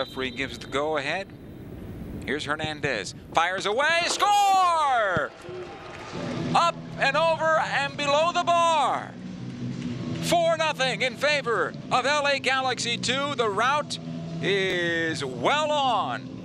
referee gives the go-ahead. Here's Hernandez. Fires away. Score! Up and over and below the bar. 4 nothing in favor of LA Galaxy 2. The rout is well on.